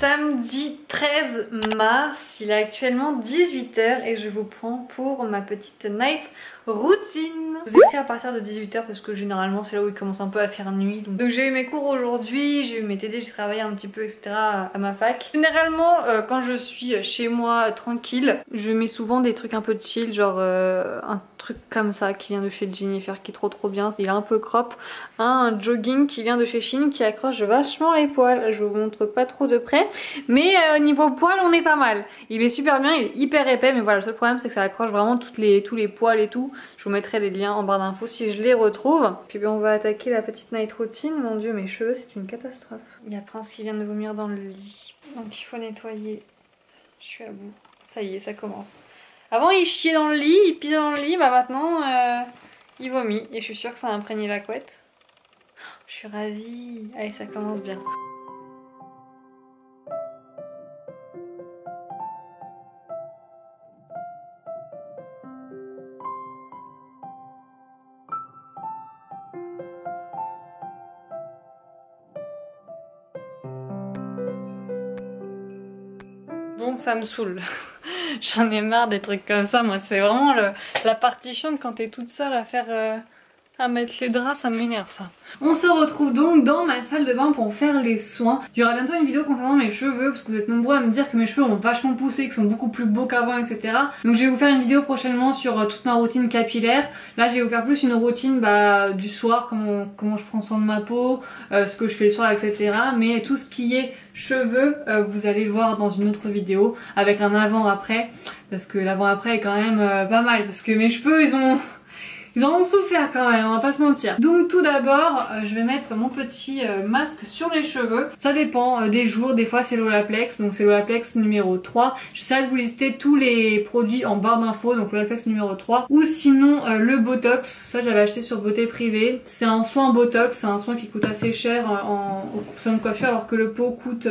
samedi 13 mars, il est actuellement 18h et je vous prends pour ma petite night routine. Je vous ai pris à partir de 18h parce que généralement c'est là où il commence un peu à faire nuit. Donc, j'ai eu mes cours aujourd'hui, j'ai eu mes TD, j'ai travaillé un petit peu etc à ma fac. Généralement euh, quand je suis chez moi tranquille, je mets souvent des trucs un peu chill genre euh, un truc comme ça qui vient de chez Jennifer qui est trop trop bien. Il est un peu crop. Un jogging qui vient de chez Shein qui accroche vachement les poils. Je vous montre pas trop de près. Mais euh, niveau poils on est pas mal. Il est super bien, il est hyper épais mais voilà le seul problème c'est que ça accroche vraiment les, tous les poils et tout. Je vous mettrai les liens en barre d'infos si je les retrouve. Puis bien on va attaquer la petite night routine. Mon dieu mes cheveux c'est une catastrophe. Il y a Prince qui vient de vomir dans le lit. Donc il faut nettoyer. Je suis à bout. Ça y est ça commence. Avant il chiait dans le lit, il pisait dans le lit, bah maintenant euh, il vomit. Et je suis sûre que ça a imprégné la couette. Je suis ravie. Allez ça commence bien. Ça me saoule. J'en ai marre des trucs comme ça. Moi, c'est vraiment la partie chiante quand t'es toute seule à faire... Euh, à mettre les draps, ça m'énerve ça. On se retrouve donc dans ma salle de bain pour faire les soins. Il y aura bientôt une vidéo concernant mes cheveux parce que vous êtes nombreux à me dire que mes cheveux ont vachement poussé, qu'ils sont beaucoup plus beaux qu'avant etc. Donc je vais vous faire une vidéo prochainement sur euh, toute ma routine capillaire. Là je vais vous faire plus une routine bah, du soir, comment, je prends soin de ma peau, euh, ce que je fais le soir etc. Mais tout ce qui est cheveux, euh, vous allez le voir dans une autre vidéo avec un avant-après. Parce que l'avant-après est quand même pas mal parce que mes cheveux ils ont... Ils en ont souffert quand même, on va pas se mentir. Donc tout d'abord, euh, je vais mettre mon petit euh, masque sur les cheveux. Ça dépend euh, des jours, des fois c'est l'Olaplex, donc c'est l'Olaplex numéro 3. J'essaie de vous lister tous les produits en barre d'infos, donc l'Olaplex numéro 3. Ou sinon le Botox, ça j'avais acheté sur Beauté Privée. C'est un soin Botox, c'est un soin qui coûte assez cher en, salon de coiffure alors que le pot coûte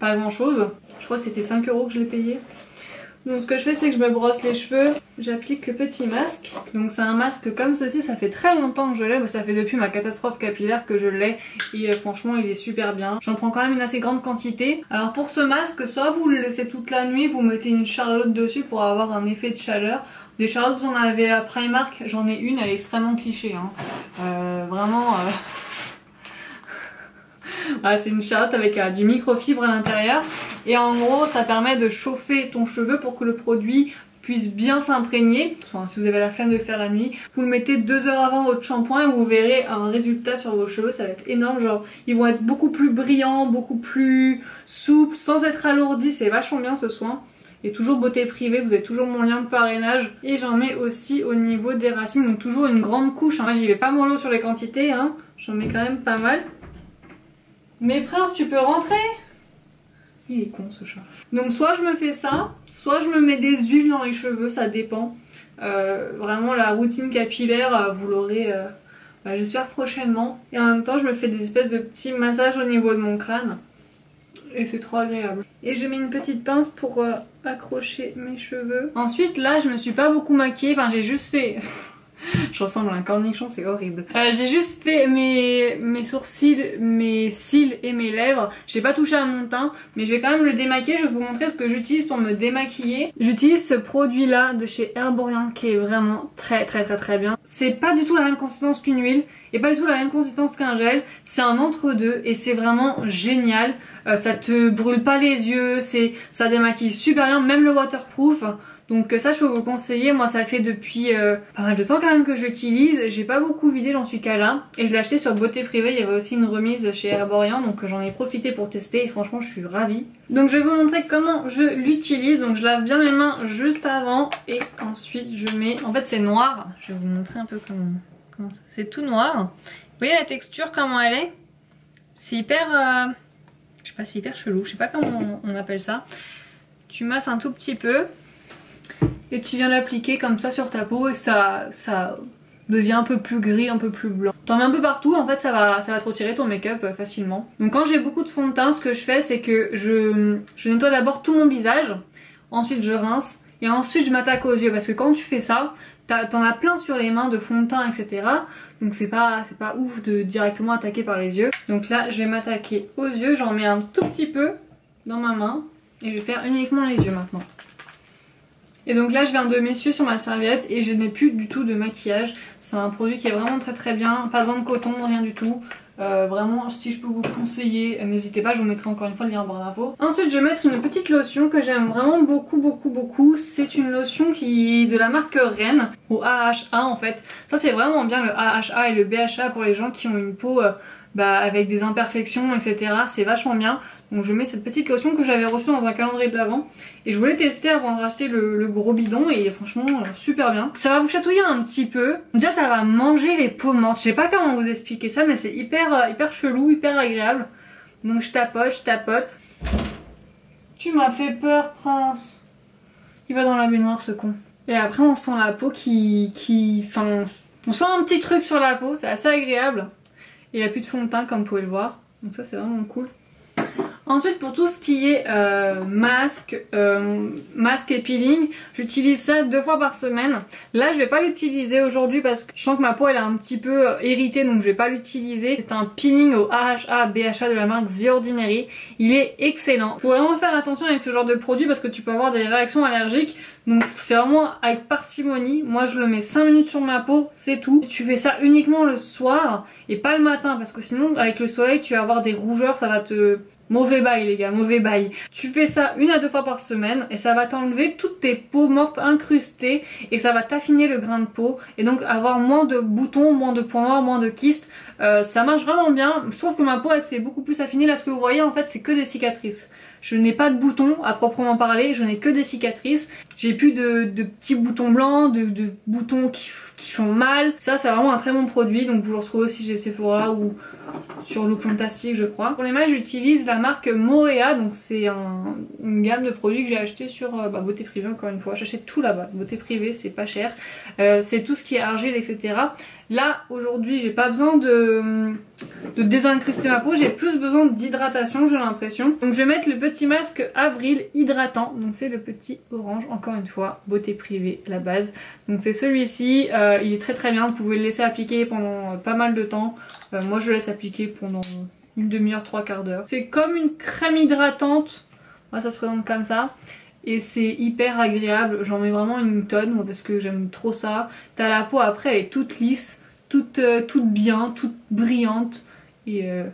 pas grand chose. Je crois que c'était 5 euros que je l'ai payé. Donc ce que je fais c'est que je me brosse les cheveux, j'applique le petit masque. Donc c'est un masque comme ceci, ça fait très longtemps que je l'ai, ça fait depuis ma catastrophe capillaire que je l'ai et euh, franchement il est super bien. J'en prends quand même une assez grande quantité. Alors pour ce masque, soit vous le laissez toute la nuit, vous mettez une charlotte dessus pour avoir un effet de chaleur. Des charlottes vous en avez à Primark, j'en ai une, elle est extrêmement cliché. Hein. Euh, vraiment... Euh, c'est une charlotte avec euh, du microfibre à l'intérieur. Et en gros, ça permet de chauffer ton cheveu pour que le produit puisse bien s'imprégner. Si vous avez la flemme de faire la nuit, vous le mettez deux heures avant votre shampoing et vous verrez un résultat sur vos cheveux. Ça va être énorme. Genre, ils vont être beaucoup plus brillants, beaucoup plus souples, sans être alourdis. C'est vachement bien ce soin. Et toujours beauté privée, vous avez toujours mon lien de parrainage. Et j'en mets aussi au niveau des racines, donc toujours une grande couche. Hein. J'y vais pas mollo sur les quantités, hein. j'en mets quand même pas mal. Mais Prince, tu peux rentrer Il est con ce chat. Donc soit je me fais ça, soit je me mets des huiles dans les cheveux, ça dépend. Euh, vraiment la routine capillaire, euh, vous l'aurez euh, bah, j'espère prochainement. Et en même temps je me fais des espèces de petits massages au niveau de mon crâne. Et c'est trop agréable. Et je mets une petite pince pour accrocher mes cheveux. Ensuite là je me suis pas beaucoup maquillée, enfin j'ai juste fait... Je ressemble à un cornichon, c'est horrible. Euh, j'ai juste fait mes, sourcils, mes cils et mes lèvres. J'ai pas touché à mon teint, mais je vais quand même le démaquiller. Je vais vous montrer ce que j'utilise pour me démaquiller. J'utilise ce produit là de chez Herborian qui est vraiment très très très très bien. C'est pas du tout la même consistance qu'une huile et pas du tout la même consistance qu'un gel. C'est un entre-deux et c'est vraiment génial. Euh, ça te brûle pas les yeux, ça démaquille super bien, même le waterproof. Donc ça je peux vous conseiller, moi ça fait depuis euh, pas mal de temps quand même que j'utilise, j'ai pas beaucoup vidé, j'en suis qu'à là. Et je l'ai acheté sur Beauté Privée, il y avait aussi une remise chez Herborian donc j'en ai profité pour tester. Et franchement je suis ravie. Donc je vais vous montrer comment je l'utilise, donc je lave bien mes mains juste avant. Et ensuite je mets, en fait c'est noir, je vais vous montrer un peu comment, c'est tout noir. Vous voyez la texture comment elle est? C'est hyper, euh, je sais pas c'est hyper chelou, je sais pas comment on appelle ça. Tu masses un tout petit peu et tu viens l'appliquer comme ça sur ta peau et ça, ça devient un peu plus gris, un peu plus blanc. T'en mets un peu partout, en fait ça va, ça va te retirer ton make-up euh, facilement. Donc quand j'ai beaucoup de fond de teint, ce que je fais c'est que je, je nettoie d'abord tout mon visage, ensuite je rince et ensuite je m'attaque aux yeux parce que quand tu fais ça, t'en as plein sur les mains de fond de teint etc. Donc c'est pas, pas ouf de directement attaquer par les yeux. Donc là je vais m'attaquer aux yeux, j'en mets un tout petit peu dans ma main et je vais faire uniquement les yeux maintenant. Et donc là je viens de m'essuyer sur ma serviette et je n'ai plus du tout de maquillage. C'est un produit qui est vraiment très très bien, pas besoin de coton, rien du tout. Euh, vraiment, si je peux vous conseiller, n'hésitez pas, je vous mettrai encore une fois le lien en barre d'infos. Ensuite, je vais mettre une petite lotion que j'aime vraiment beaucoup, beaucoup, beaucoup. C'est une lotion qui est de la marque Rennes, ou AHA en fait. Ça, c'est vraiment bien le AHA et le BHA pour les gens qui ont une peau euh, bah, avec des imperfections, etc. C'est vachement bien. Donc je mets cette petite lotion que j'avais reçue dans un calendrier d'avant. Et je voulais tester avant de racheter le, gros bidon et franchement euh, super bien. Ça va vous chatouiller un petit peu. Déjà ça va manger les peaux mortes. Je sais pas comment vous expliquer ça mais c'est hyper, euh, hyper chelou, hyper agréable. Donc je tapote, je tapote. Tu m'as fait peur Prince. Il va dans la baignoire ce con. Et après on sent la peau qui... qui... Enfin... On sent un petit truc sur la peau, c'est assez agréable. Il a plus de fond de teint comme vous pouvez le voir. Donc ça c'est vraiment cool. Ensuite pour tout ce qui est euh, masque, euh, masque et peeling, j'utilise ça deux fois par semaine. Là je vais pas l'utiliser aujourd'hui parce que je sens que ma peau elle est un petit peu euh, irritée donc je vais pas l'utiliser. C'est un peeling au AHA BHA de la marque The Ordinary. Il est excellent. Faut vraiment faire attention avec ce genre de produit parce que tu peux avoir des réactions allergiques. Donc c'est vraiment avec parcimonie. Moi je le mets 5 minutes sur ma peau, c'est tout. Tu fais ça uniquement le soir et pas le matin parce que sinon avec le soleil tu vas avoir des rougeurs, ça va te Mauvais bail les gars, mauvais bail. Tu fais ça une à deux fois par semaine et ça va t'enlever toutes tes peaux mortes incrustées et ça va t'affiner le grain de peau et donc avoir moins de boutons, moins de points noirs, moins de kystes. Euh, ça marche vraiment bien. Je trouve que ma peau elle s'est beaucoup plus affinée. Là ce que vous voyez en fait c'est que des cicatrices. Je n'ai pas de boutons à proprement parler, je n'ai que des cicatrices. J'ai plus de, petits boutons blancs, de, boutons qui, font mal. Ça c'est vraiment un très bon produit donc vous le retrouvez aussi chez Sephora ou sur Look Fantastic je crois. Pour les mailles j'utilise la marque Moea donc c'est un, une gamme de produits que j'ai acheté sur euh, bah, Beauté Privée encore une fois. J'achète tout là-bas, Beauté Privée c'est pas cher. Euh, c'est tout ce qui est argile etc. Là aujourd'hui j'ai pas besoin de, désincruster ma peau, j'ai plus besoin d'hydratation j'ai l'impression. Donc je vais mettre le petit masque Avril hydratant, donc c'est le petit orange encore une fois, beauté privée la base. Donc c'est celui-ci, euh, il est très très bien, vous pouvez le laisser appliquer pendant pas mal de temps. Euh, moi je le laisse appliquer pendant une demi-heure, trois quarts d'heure. C'est comme une crème hydratante, moi ça se présente comme ça et c'est hyper agréable, j'en mets vraiment une tonne moi parce que j'aime trop ça. T'as la peau après elle est toute lisse, toute, euh, toute bien, toute brillante et euh,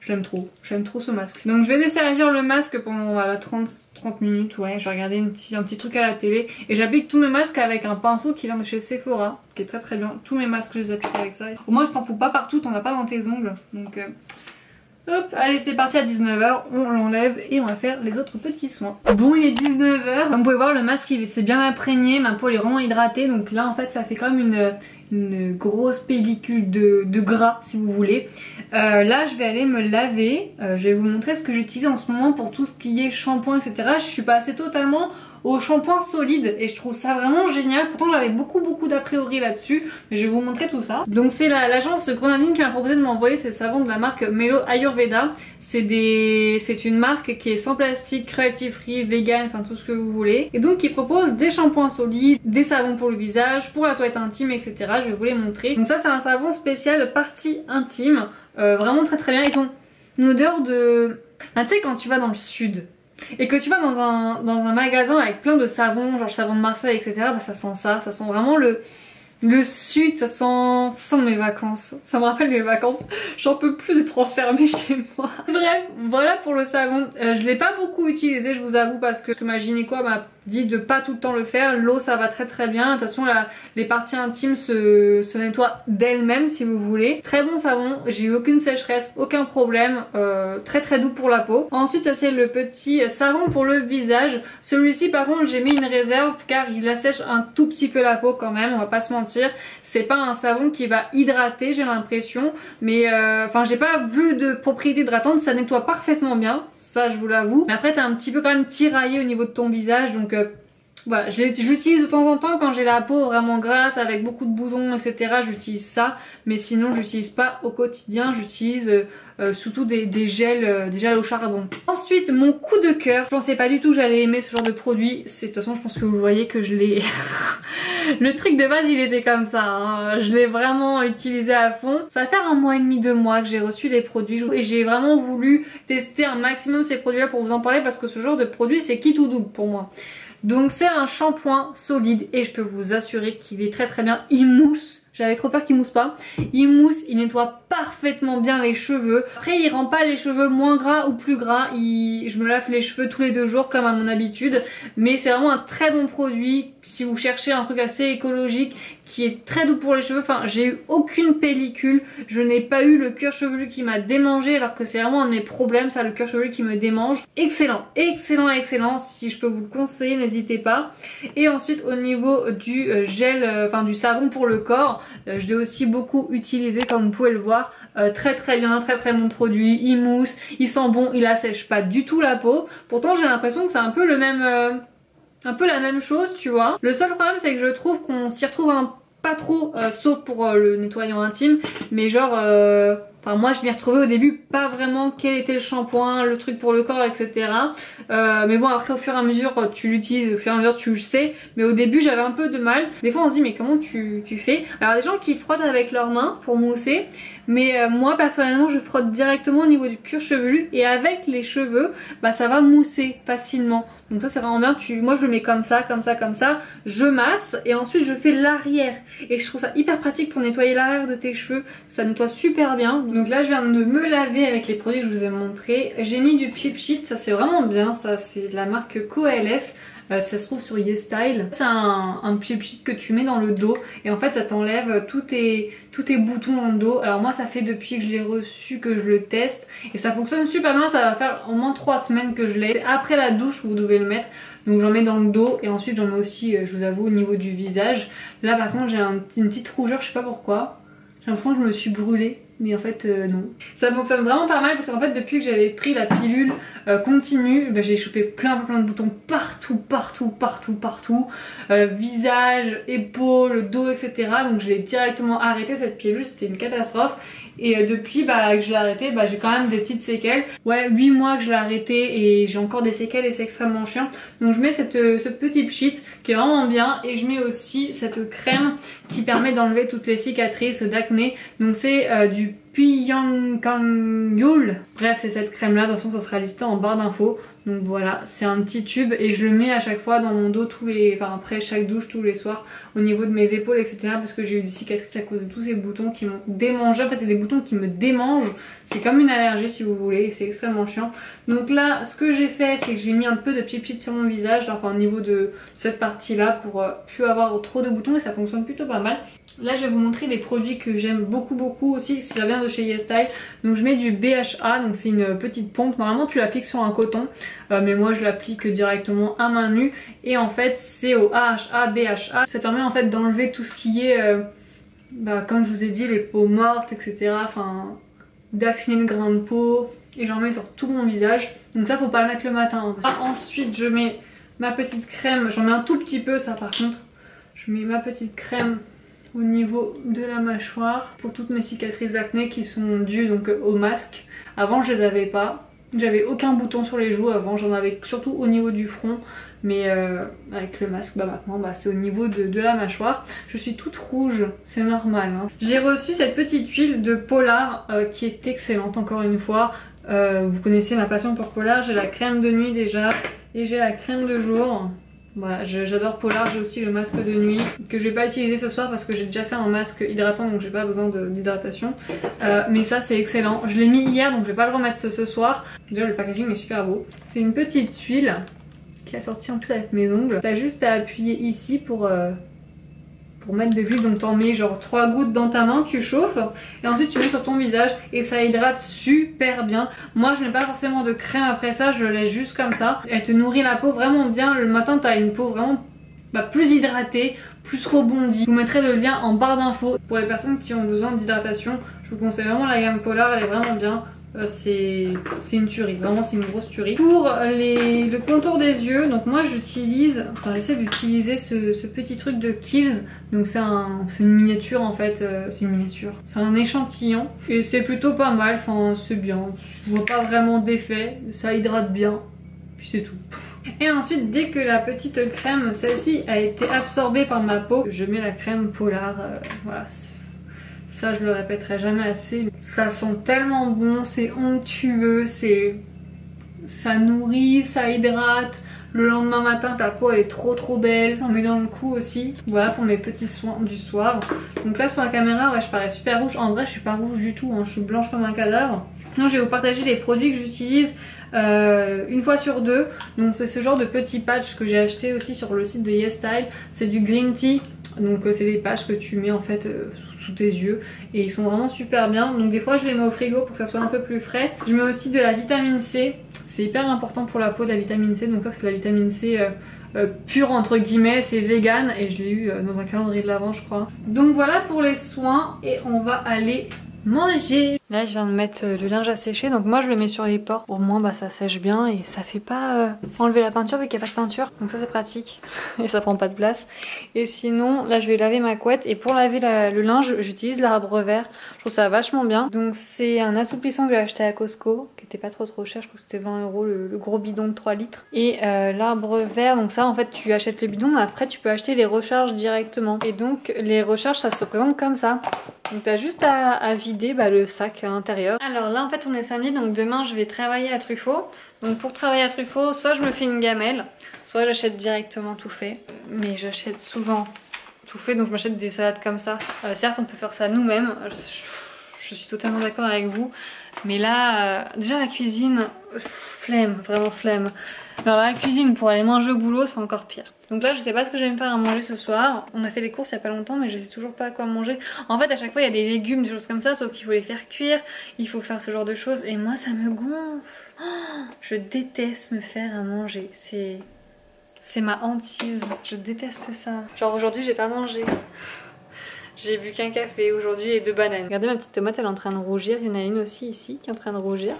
j'aime trop, j'aime trop ce masque. Donc je vais laisser agir le masque pendant voilà, 30, 30 minutes, ouais, je vais regarder un petit, un petit truc à la télé et j'applique tous mes masques avec un pinceau qui vient de chez Sephora, qui est très très bien. Tous mes masques je les applique avec ça. Au moins je t'en fous pas partout, t'en as pas dans tes ongles, donc... Euh, Hop, allez c'est parti à 19h, on l'enlève et on va faire les autres petits soins. Bon il est 19h, comme vous pouvez voir le masque il s'est bien imprégné, ma peau est vraiment hydratée donc là en fait ça fait comme une, une grosse pellicule de, gras si vous voulez. Euh, là je vais aller me laver, euh, je vais vous montrer ce que j'utilise en ce moment pour tout ce qui est shampoing etc. Je suis passée totalement au shampoing solide et je trouve ça vraiment génial. Pourtant j'avais beaucoup beaucoup d'a priori là-dessus mais je vais vous montrer tout ça. Donc c'est l'agence Grenadine qui m'a proposé de m'envoyer ces savons de la marque Melo Ayurveda. C'est une marque qui est sans plastique, cruelty free, vegan, enfin tout ce que vous voulez. Et donc qui propose des shampoings solides, des savons pour le visage, pour la toilette intime etc. Je vais vous les montrer. Donc ça c'est un savon spécial partie intime. Euh, vraiment très très bien. Ils ont une odeur de... tu sais quand tu vas dans le sud et que tu vas dans un, dans un magasin avec plein de savons, genre savon de Marseille, etc., bah ça sent ça, ça sent vraiment le, le sud, ça sent, ça sent mes vacances. Ça me rappelle mes vacances. J'en peux plus d'être enfermée chez moi. Bref, voilà pour le savon. Euh, je l'ai pas beaucoup utilisé, je vous avoue, parce que, que ma gynéco m'a dit de pas tout le temps le faire. L'eau ça va très très bien. De toute façon les parties intimes se, se nettoient d'elles-mêmes si vous voulez. Très bon savon, j'ai eu aucune sécheresse, aucun problème. Euh, très très doux pour la peau. Ensuite ça c'est le petit savon pour le visage. Celui-ci par contre j'ai mis une réserve car il assèche un tout petit peu la peau quand même, on va pas se mentir. C'est pas un savon qui va hydrater j'ai l'impression. Mais euh, enfin j'ai pas vu de propriété hydratante, ça nettoie parfaitement bien. Ça je vous l'avoue. Mais après t'as un petit peu quand même tiraillé au niveau de ton visage donc voilà, j'utilise de temps en temps quand j'ai la peau vraiment grasse avec beaucoup de boutons etc. J'utilise ça, mais sinon j'utilise pas au quotidien. J'utilise euh, euh, surtout des, gels, euh, au charbon. Ensuite, mon coup de cœur. Je pensais pas du tout que j'allais aimer ce genre de produit. De toute façon, je pense que vous voyez que je l'ai. Le truc de base, il était comme ça. Hein. Je l'ai vraiment utilisé à fond. Ça faire un mois et demi, deux mois que j'ai reçu les produits et j'ai vraiment voulu tester un maximum ces produits-là pour vous en parler parce que ce genre de produit, c'est qui tout double pour moi. Donc c'est un shampoing solide et je peux vous assurer qu'il est très très bien. Il mousse. J'avais trop peur qu'il mousse pas. Il mousse, il nettoie parfaitement bien les cheveux. Après il rend pas les cheveux moins gras ou plus gras. Je me lave les cheveux tous les deux jours comme à mon habitude. Mais c'est vraiment un très bon produit si vous cherchez un truc assez écologique qui est très doux pour les cheveux. Enfin, j'ai eu aucune pellicule. Je n'ai pas eu le cuir chevelu qui m'a démangé alors que c'est vraiment un de mes problèmes, ça, le cuir chevelu qui me démange. Excellent, excellent, excellent. Si je peux vous le conseiller, n'hésitez pas. Et ensuite, au niveau du euh, gel, euh, enfin du savon pour le corps, euh, je l'ai aussi beaucoup utilisé comme vous pouvez le voir. très très bien, très très bon produit, il mousse, il sent bon, il assèche pas du tout la peau. Pourtant j'ai l'impression que c'est un peu le même un peu la même chose tu vois. Le seul problème c'est que je trouve qu'on s'y retrouve un pas trop euh, sauf pour euh, le nettoyant intime mais genre euh, Enfin moi je m'y retrouvais au début pas vraiment quel était le shampoing, le truc pour le corps etc. mais bon après au fur et à mesure tu l'utilises, au fur et à mesure tu le sais. Mais au début j'avais un peu de mal. Des fois on se dit mais comment tu, tu fais? Alors les gens qui frottent avec leurs mains pour mousser. Mais moi personnellement je frotte directement au niveau du cuir chevelu et avec les cheveux bah ça va mousser facilement. Donc ça c'est vraiment bien, moi je le mets comme ça, comme ça, comme ça, je masse et ensuite je fais l'arrière. Et je trouve ça hyper pratique pour nettoyer l'arrière de tes cheveux, ça nettoie super bien. Donc là je viens de me laver avec les produits que je vous ai montrés. J'ai mis du Pip Sheet, ça c'est vraiment bien, ça c'est de la marque CoLF. Euh, ça se trouve sur YesStyle. C'est un, un sheet que tu mets dans le dos et en fait ça t'enlève tous tes, tous tes boutons dans le dos. Alors moi ça fait depuis que je l'ai reçu que je le teste et ça fonctionne super bien. Ça va faire au moins 3 semaines que je l'ai. C'est après la douche vous devez le mettre. Donc j'en mets dans le dos et ensuite j'en mets aussi, euh, je vous avoue, au niveau du visage. Là par contre j'ai un, une petite rougeur, je sais pas pourquoi. J'ai l'impression que je me suis brûlée mais en fait euh, non. Ça fonctionne vraiment pas mal parce qu'en fait depuis que j'avais pris la pilule euh, continue, bah, j'ai chopé plein plein de boutons partout, partout, partout, partout. Euh, visage, épaules, dos, etc. Donc je l'ai directement arrêté cette pilule, c'était une catastrophe. Et depuis bah, que je l'ai arrêté, bah, j'ai quand même des petites séquelles. Ouais, 8 mois que je l'ai arrêté et j'ai encore des séquelles et c'est extrêmement chiant. Donc je mets cette, ce petit sheet qui est vraiment bien et je mets aussi cette crème qui permet d'enlever toutes les cicatrices d'acné. Donc c'est euh, du Yul. Bref, c'est cette crème là, de toute façon ça sera listé en barre d'infos. Donc voilà, c'est un petit tube et je le mets à chaque fois dans mon dos tous les, enfin après chaque douche tous les soirs au niveau de mes épaules etc. Parce que j'ai eu des cicatrices à cause de tous ces boutons qui m'ont démangé. Enfin c'est des boutons qui me démangent. C'est comme une allergie si vous voulez, c'est extrêmement chiant. Donc là, ce que j'ai fait, c'est que j'ai mis un peu de chip sur mon visage, enfin au niveau de cette partie là pour euh, plus avoir trop de boutons et ça fonctionne plutôt pas mal. Là je vais vous montrer des produits que j'aime beaucoup beaucoup aussi, ça vient de chez YesStyle. Donc je mets du BHA, donc c'est une petite pompe. Normalement tu l'appliques sur un coton, euh, mais moi je l'applique directement à main nue. Et en fait c'est au AHA, BHA. Ça permet en fait d'enlever tout ce qui est, euh, bah, comme je vous ai dit, les peaux mortes, etc. Enfin d'affiner le grain de peau. Et j'en mets sur tout mon visage. Donc ça faut pas le mettre le matin. Hein. ensuite je mets ma petite crème, j'en mets un tout petit peu ça par contre. Je mets ma petite crème au niveau de la mâchoire pour toutes mes cicatrices d'acné qui sont dues donc au masque. Avant je les avais pas. J'avais aucun bouton sur les joues avant, j'en avais surtout au niveau du front. Mais euh, avec le masque, bah maintenant bah, c'est au niveau de, la mâchoire. Je suis toute rouge, c'est normal. Hein. J'ai reçu cette petite huile de Polar euh, qui est excellente encore une fois. Euh, vous connaissez ma passion pour Polar, j'ai la crème de nuit déjà et j'ai la crème de jour. J'adore Polar, j'ai aussi le masque de nuit que je vais pas utiliser ce soir parce que j'ai déjà fait un masque hydratant donc j'ai pas besoin d'hydratation. Euh, mais ça c'est excellent. Je l'ai mis hier donc je vais pas le remettre ce, soir. Déjà le packaging est super beau. C'est une petite huile qui a sorti en plus avec mes ongles. T'as juste à appuyer ici pour... Euh, pour mettre de l'huile donc t'en mets genre 3 gouttes dans ta main tu chauffes et ensuite tu mets sur ton visage et ça hydrate super bien. Moi je mets pas forcément de crème après ça je le laisse juste comme ça. Elle te nourrit la peau vraiment bien. Le matin t'as une peau vraiment bah, plus hydratée plus rebondie. Je vous mettrai le lien en barre d'infos. Pour les personnes qui ont besoin d'hydratation je vous conseille vraiment la gamme Polar elle est vraiment bien c'est c'est une tuerie, vraiment c'est une grosse tuerie. Pour les, le contour des yeux, donc moi j'utilise, enfin j'essaie d'utiliser ce, ce, petit truc de Kills, donc c'est un, une miniature en fait, euh, c'est une miniature, c'est un échantillon et c'est plutôt pas mal, enfin c'est bien, je vois pas vraiment d'effet, ça hydrate bien, puis c'est tout. Et ensuite, dès que la petite crème, celle-ci, a été absorbée par ma peau, je mets la crème Polar. Euh, voilà, ça je le répéterai jamais assez. Ça sent tellement bon, c'est onctueux, c'est... Ça nourrit, ça hydrate. Le lendemain matin, ta peau elle est trop trop belle. On met dans le cou aussi. Voilà pour mes petits soins du soir. Donc là sur la caméra, ouais, je parais super rouge. En vrai, je suis pas rouge du tout. Hein. Je suis blanche comme un cadavre. Sinon, je vais vous partager les produits que j'utilise euh, une fois sur deux. Donc c'est ce genre de petits patchs que j'ai acheté aussi sur le site de YesStyle. C'est du green tea. Donc euh, c'est des patchs que tu mets en fait euh, tes yeux et ils sont vraiment super bien. Donc des fois je les mets au frigo pour que ça soit un peu plus frais. Je mets aussi de la vitamine C. C'est hyper important pour la peau de la vitamine C. Donc ça c'est la vitamine C pure entre guillemets, c'est vegan et je l'ai eu dans un calendrier de l'avant je crois. Donc voilà pour les soins et on va aller manger. Là je viens de mettre euh, le linge à sécher donc moi je le mets sur les portes. Au moins bah ça sèche bien et ça fait pas euh, enlever la peinture vu qu'il n'y a pas de peinture. Donc ça c'est pratique et ça prend pas de place. Et sinon là je vais laver ma couette et pour laver le linge j'utilise l'arbre vert. Je trouve ça vachement bien. Donc c'est un assouplissant que j'ai acheté à Costco qui était pas trop trop cher. Je crois que c'était 20 euros le, gros bidon de 3 litres. Et euh, l'arbre vert donc ça en fait tu achètes le bidon mais après tu peux acheter les recharges directement. Et donc les recharges ça se présente comme ça. Donc t'as juste à, vider bah, le sac à l'intérieur. Alors là en fait on est samedi donc demain je vais travailler à Truffaut. Donc pour travailler à Truffaut soit je me fais une gamelle, soit j'achète directement tout fait. Mais j'achète souvent tout fait donc je m'achète des salades comme ça. Euh, certes on peut faire ça nous-mêmes, je, suis totalement d'accord avec vous. Mais là euh, déjà la cuisine, flemme, vraiment flemme. Alors la cuisine pour aller manger au boulot c'est encore pire. Donc là je sais pas ce que je vais me faire à manger ce soir. On a fait les courses il y a pas longtemps mais je sais toujours pas quoi manger. En fait à chaque fois il y a des légumes, des choses comme ça sauf qu'il faut les faire cuire. Il faut faire ce genre de choses et moi ça me gonfle. Je déteste me faire à manger. C'est... C'est ma hantise. Je déteste ça. Genre aujourd'hui j'ai pas mangé. J'ai bu qu'un café aujourd'hui et deux bananes. Regardez ma petite tomate elle est en train de rougir. Il y en a une aussi ici qui est en train de rougir.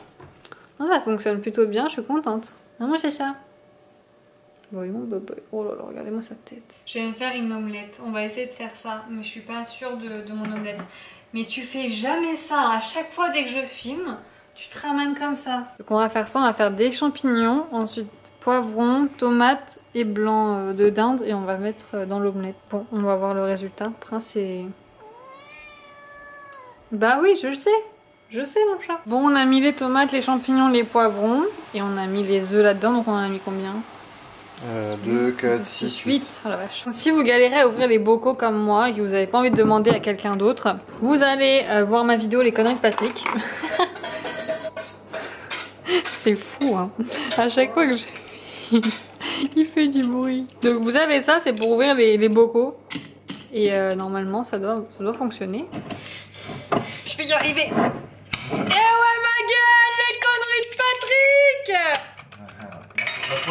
Non, ça fonctionne plutôt bien, je suis contente. moi oh là là, regardez-moi sa tête. Je vais me faire une omelette. On va essayer de faire ça, mais je suis pas sûre de, mon omelette. Mais tu fais jamais ça. À chaque fois dès que je filme, tu te ramènes comme ça. Donc on va faire ça, on va faire des champignons, ensuite poivron, tomate et blanc euh, de dinde et on va mettre euh, dans l'omelette. Bon, on va voir le résultat. Après c'est... Bah oui, je le sais. Je sais mon chat. Bon, on a mis les tomates, les champignons, les poivrons et on a mis les œufs là-dedans. Donc on en a mis combien? 2, 4, 6, 8. Oh la vache. Si vous galérez à ouvrir les bocaux comme moi et que vous n'avez pas envie de demander à quelqu'un d'autre, vous allez euh, voir ma vidéo Les conneries de Patrick. C'est fou hein. À chaque fois que je... Il fait du bruit. Donc vous avez ça, c'est pour ouvrir les, bocaux. Et euh, normalement ça doit, ça doit fonctionner. Je vais y arriver. Eh ouais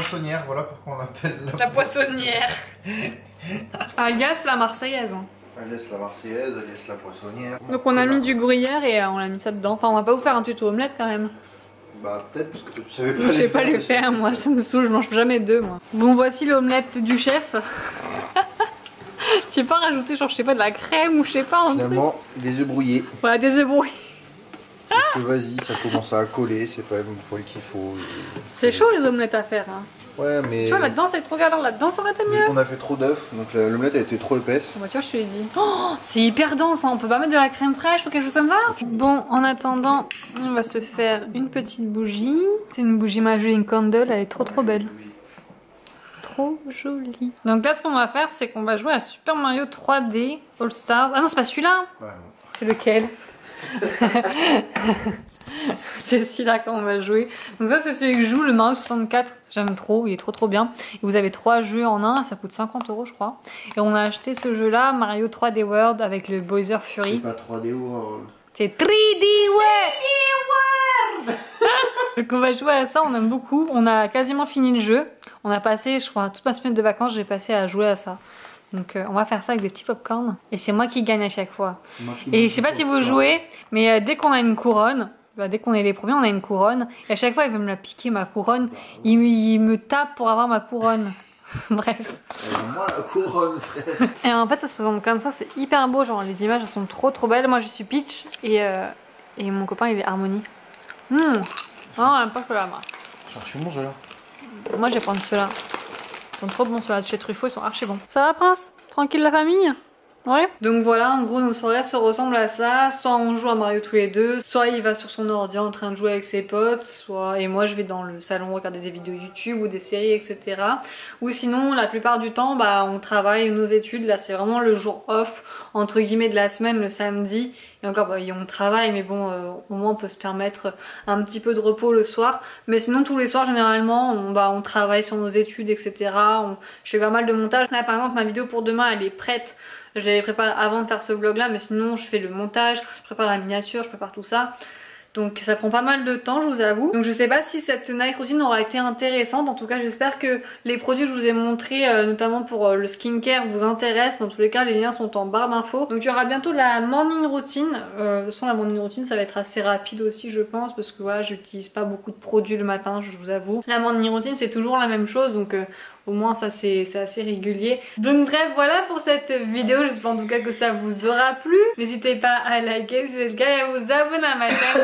poissonnière, voilà pourquoi on l'appelle la, la poissonnière. alias la Marseillaise. Hein. Alias la Marseillaise, alias la poissonnière. Donc on a mis du gruyère et euh, on a mis ça dedans. Enfin, on va pas vous faire un tuto omelette quand même. Bah peut-être parce que tu savais pas Je sais pas le faire moi, ça me saoule, je mange jamais deux moi. Bon voici l'omelette du chef. tu sais pas rajouter genre je sais pas de la crème ou je sais pas un Finalement, des œufs brouillés. Voilà des œufs brouillés. Parce que vas-y, ça commence à coller, c'est pas même pour qu'il faut. C'est chaud les omelettes à faire. Hein. Ouais, mais. Tu vois, là-dedans c'est trop galère, là-dedans ça aurait été mieux. On a fait trop d'œufs, donc l'omelette a été trop épaisse. Bah, tu vois, je te l'ai dit. Oh, c'est hyper dense, hein. on peut pas mettre de la crème fraîche ou quelque chose comme ça Bon, en attendant, on va se faire une petite bougie. C'est une bougie Mageling Candle, elle est trop trop belle. Trop jolie. Donc là, ce qu'on va faire, c'est qu'on va jouer à Super Mario 3D All Stars. Ah non, c'est pas celui-là ouais. C'est lequel? c'est celui-là qu'on va jouer. Donc ça c'est celui que je joue, le Mario 64, j'aime trop, il est trop trop bien. Et vous avez trois jeux en un, ça coûte 50 euros je crois. Et on a acheté ce jeu-là, Mario 3D World avec le Bowser Fury. C'est pas 3D World. C'est 3D World 3D World Donc on va jouer à ça, on aime beaucoup. On a quasiment fini le jeu. On a passé, je crois, toute ma semaine de vacances, j'ai passé à jouer à ça. Donc euh, on va faire ça avec des petits popcorn. Et c'est moi qui gagne à chaque fois. Et je sais pas si vous jouez, mais euh, dès qu'on a une couronne, bah, dès qu'on est les premiers, on a une couronne. Et à chaque fois, il veut me la piquer, ma couronne. Il, me- il me tape pour avoir ma couronne. Bref. moi la couronne, frère. Et en fait, ça se présente comme ça, c'est hyper beau. Genre, les images, elles sont trop trop belles. Moi, je suis Peach et, euh, et mon copain, il est Harmony. Hum. Non, elle aime pas ceux-là, moi. Cherche mon là. Moi, je vais prendre ceux-là. Ils sont trop bons, ceux-là chez Truffaut, ils sont archi bons. Ça va, Prince? Tranquille, la famille? Ouais. Donc voilà, en gros, nos soirées se ressemblent à ça. Soit on joue à Mario tous les deux, soit il va sur son ordi en train de jouer avec ses potes, soit et moi je vais dans le salon regarder des vidéos YouTube ou des séries, etc. Ou sinon, la plupart du temps, bah on travaille nos études. Là, c'est vraiment le jour off entre guillemets de la semaine, le samedi. Et encore, bah, on travaille, mais bon, euh, au moins on peut se permettre un petit peu de repos le soir. Mais sinon, tous les soirs, généralement, on, bah, on travaille sur nos études, etc. Je fais pas mal de montage. Là, par exemple, ma vidéo pour demain, elle est prête. Je l'avais préparée avant de faire ce vlog là, mais sinon, je fais le montage, je prépare la miniature, je prépare tout ça. Donc ça prend pas mal de temps, je vous avoue. Donc je sais pas si cette night routine aura été intéressante. En tout cas, j'espère que les produits que je vous ai montrés, euh, notamment pour euh, le skincare, vous intéressent. Dans tous les cas, les liens sont en barre d'infos. Donc il y aura bientôt la morning routine. Euh, façon, la morning routine, ça va être assez rapide aussi, je pense, parce que voilà, j'utilise pas beaucoup de produits le matin, je vous avoue. La morning routine, c'est toujours la même chose, donc euh, au moins ça c'est c'est assez régulier. Donc bref voilà pour cette vidéo, j'espère en tout cas que ça vous aura plu. N'hésitez pas à liker si c'est le cas et à vous abonner à ma chaîne.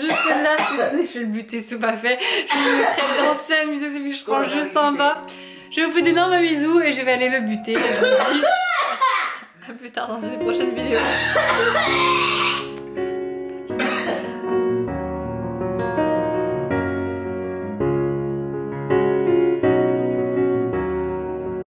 Juste là, si ce n'est, je vais le buter, c'est pas fait. Je vous mettrai d'anciennes musiques et puis je prends juste en bas. Je vous fais d'énormes bisous et je vais aller le buter. Et je vous dis à plus tard dans une prochaine vidéo.